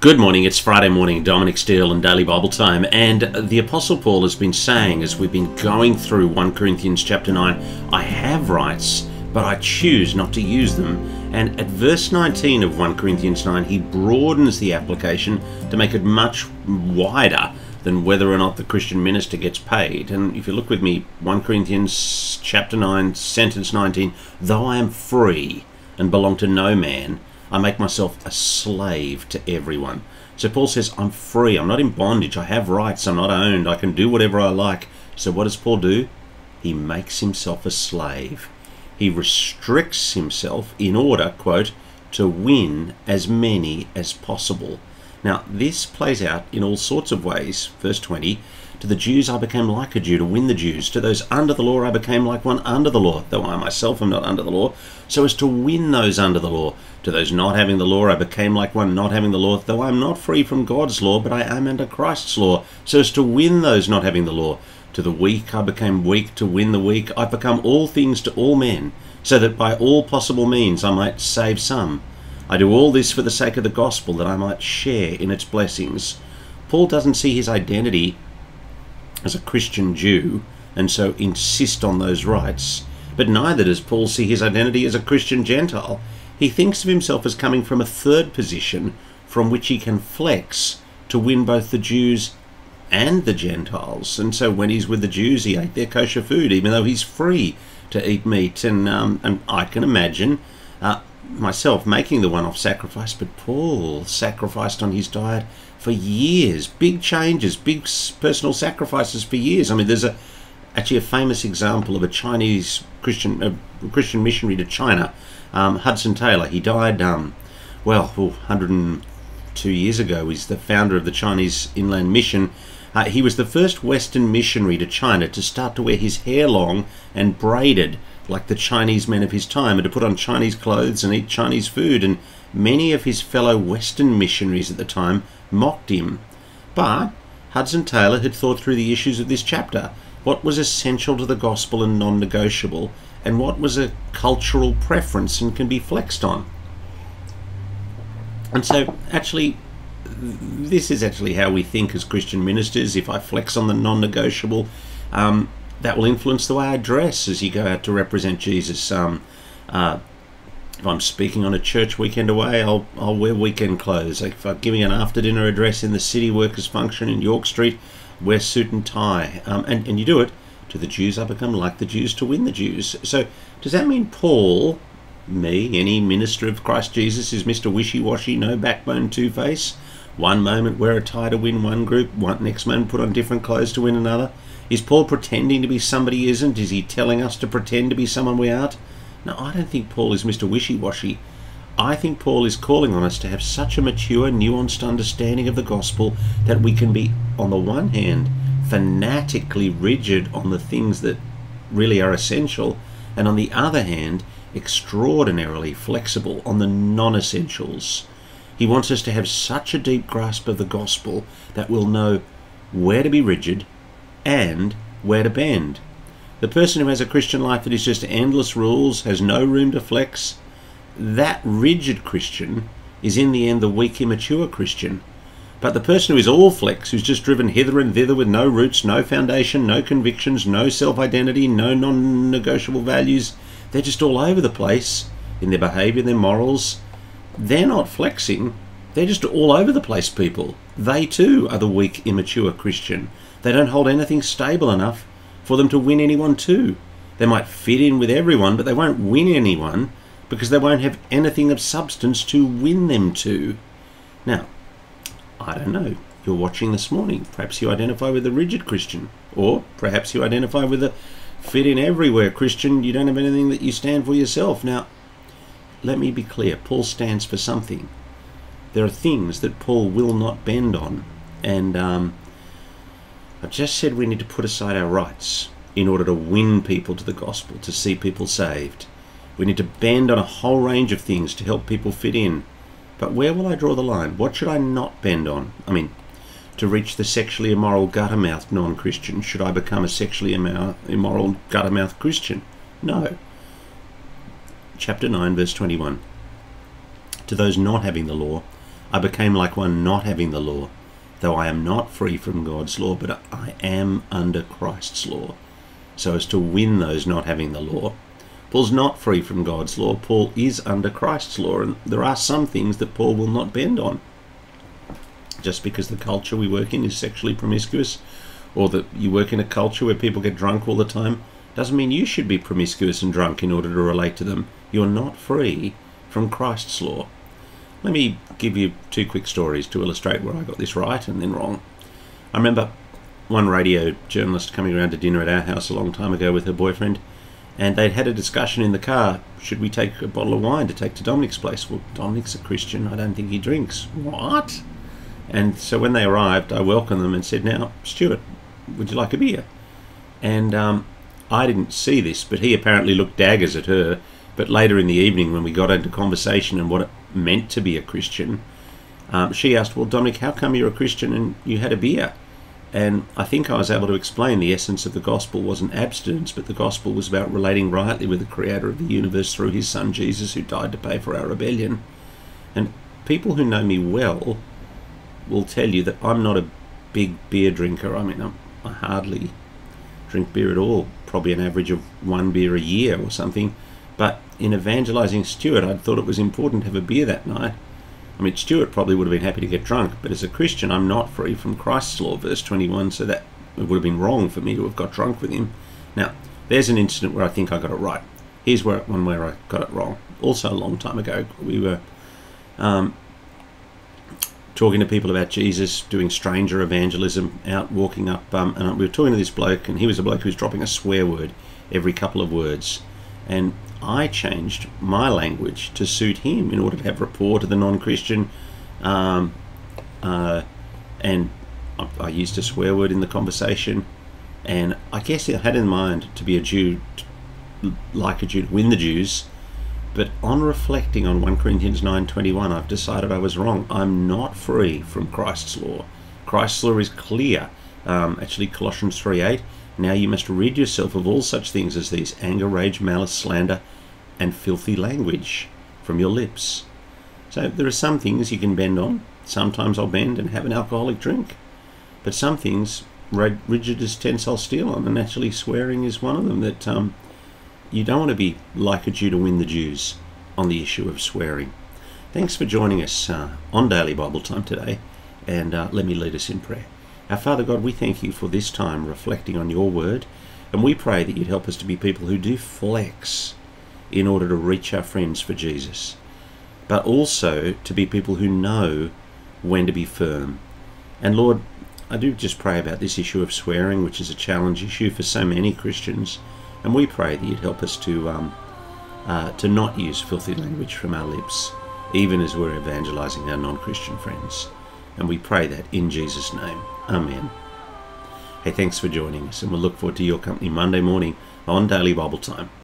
Good morning, it's Friday morning, Dominic Steele and Daily Bible Time, and the Apostle Paul has been saying as we've been going through 1 Corinthians chapter 9, I have rights, but I choose not to use them. And at verse 19 of 1 Corinthians 9, he broadens the application to make it much wider than whether or not the Christian minister gets paid. And if you look with me, 1 Corinthians chapter 9, sentence 19, though I am free and belong to no man, I make myself a slave to everyone. So Paul says, I'm free. I'm not in bondage. I have rights. I'm not owned. I can do whatever I like. So what does Paul do? He makes himself a slave. He restricts himself in order, quote, to win as many as possible. Now, this plays out in all sorts of ways. Verse 20 To the Jews I became like a Jew to win the Jews. To those under the law I became like one under the law, though I myself am not under the law, so as to win those under the law. To those not having the law I became like one not having the law, though I am not free from God's law, but I am under Christ's law, so as to win those not having the law. To the weak I became weak to win the weak. I become all things to all men, so that by all possible means I might save some. I do all this for the sake of the gospel, that I might share in its blessings. Paul doesn't see his identity as a Christian Jew, and so insist on those rights, but neither does Paul see his identity as a Christian Gentile. He thinks of himself as coming from a third position from which he can flex to win both the Jews and the Gentiles. And so when he's with the Jews, he ate their kosher food, even though he's free to eat meat. And um, and I can imagine uh, myself making the one-off sacrifice, but Paul sacrificed on his diet for years. Big changes, big personal sacrifices for years. I mean, there's a actually a famous example of a Chinese Christian a Christian missionary to China, um, Hudson Taylor. He died, um, well, 102 years ago. He's the founder of the Chinese Inland Mission. Uh, he was the first Western missionary to China to start to wear his hair long and braided like the Chinese men of his time and to put on Chinese clothes and eat Chinese food. And many of his fellow Western missionaries at the time mocked him. But Hudson Taylor had thought through the issues of this chapter what was essential to the gospel and non negotiable, and what was a cultural preference and can be flexed on. And so, actually, this is actually how we think as Christian ministers. If I flex on the non negotiable, um, that will influence the way I dress as you go out to represent Jesus. Um, uh, if I'm speaking on a church weekend away, I'll, I'll wear weekend clothes. If I'm giving an after dinner address in the city workers' function in York Street, wear suit and tie. Um, and, and you do it to the Jews, I become like the Jews to win the Jews. So, does that mean Paul, me, any minister of Christ Jesus, is Mr. Wishy Washy, no backbone, two face? One moment wear a tie to win one group, one next moment put on different clothes to win another. Is Paul pretending to be somebody he isn't? Is he telling us to pretend to be someone we aren't? No, I don't think Paul is Mr. Wishy Washy. I think Paul is calling on us to have such a mature, nuanced understanding of the gospel that we can be, on the one hand, fanatically rigid on the things that really are essential, and on the other hand, extraordinarily flexible on the non essentials. He wants us to have such a deep grasp of the gospel that we'll know where to be rigid and where to bend. The person who has a Christian life that is just endless rules, has no room to flex, that rigid Christian is in the end the weak, immature Christian. But the person who is all flex, who's just driven hither and thither with no roots, no foundation, no convictions, no self identity, no non negotiable values, they're just all over the place in their behavior, their morals. They're not flexing, they're just all over the place people. They too are the weak, immature Christian. They don't hold anything stable enough for them to win anyone to. They might fit in with everyone, but they won't win anyone because they won't have anything of substance to win them to. Now, I don't know. You're watching this morning. Perhaps you identify with a rigid Christian, or perhaps you identify with a fit in everywhere Christian. You don't have anything that you stand for yourself. Now, let me be clear Paul stands for something. There are things that Paul will not bend on. And um, I've just said we need to put aside our rights in order to win people to the gospel, to see people saved. We need to bend on a whole range of things to help people fit in. But where will I draw the line? What should I not bend on? I mean, to reach the sexually immoral gutter-mouthed non-Christian, should I become a sexually immoral gutter-mouthed Christian? No. Chapter 9, verse 21. To those not having the law, I became like one not having the law, though I am not free from God's law, but I am under Christ's law, so as to win those not having the law. Paul's not free from God's law. Paul is under Christ's law, and there are some things that Paul will not bend on. Just because the culture we work in is sexually promiscuous, or that you work in a culture where people get drunk all the time, doesn't mean you should be promiscuous and drunk in order to relate to them. You're not free from Christ's law. Let me give you two quick stories to illustrate where I got this right and then wrong. I remember one radio journalist coming around to dinner at our house a long time ago with her boyfriend, and they'd had a discussion in the car should we take a bottle of wine to take to Dominic's place? Well, Dominic's a Christian, I don't think he drinks. What? And so when they arrived, I welcomed them and said, Now, Stuart, would you like a beer? And um, I didn't see this, but he apparently looked daggers at her. But later in the evening, when we got into conversation and what it meant to be a Christian, um, she asked, Well, Dominic, how come you're a Christian and you had a beer? And I think I was able to explain the essence of the gospel wasn't abstinence, but the gospel was about relating rightly with the creator of the universe through his son Jesus, who died to pay for our rebellion. And people who know me well will tell you that I'm not a big beer drinker. I mean, I'm, I hardly drink beer at all, probably an average of one beer a year or something. But in evangelizing Stuart, I'd thought it was important to have a beer that night. I mean, Stuart probably would have been happy to get drunk, but as a Christian, I'm not free from Christ's law, verse 21, so that it would have been wrong for me to have got drunk with him. Now, there's an incident where I think I got it right. Here's where one where I got it wrong. Also, a long time ago, we were um, talking to people about Jesus, doing stranger evangelism, out walking up, um, and we were talking to this bloke, and he was a bloke who was dropping a swear word every couple of words, and I changed my language to suit him in order to have rapport to the non-Christian, um, uh, and I, I, used a swear word in the conversation, and I guess I had in mind to be a Jew, like a Jew, to win the Jews but on reflecting on 1 Corinthians 9:21, I've decided I was wrong. I'm not free from Christ's law. Christ's law is clear. Um, actually, Colossians 3:8. Now you must rid yourself of all such things as these anger, rage, malice, slander, and filthy language from your lips. So there are some things you can bend on. Sometimes I'll bend and have an alcoholic drink. But some things, rigid as tensile steel on, and actually swearing is one of them that um, you don't want to be like a Jew to win the Jews on the issue of swearing. Thanks for joining us uh, on Daily Bible Time today, and uh, let me lead us in prayer. Our Father God, we thank you for this time reflecting on your word, and we pray that you'd help us to be people who do flex in order to reach our friends for Jesus, but also to be people who know when to be firm. And Lord, I do just pray about this issue of swearing, which is a challenge issue for so many Christians. And we pray that you'd help us to, um, uh, to not use filthy language from our lips, even as we're evangelizing our non Christian friends. And we pray that in Jesus' name. Amen. Hey, thanks for joining us, and we'll look forward to your company Monday morning on Daily Bible Time.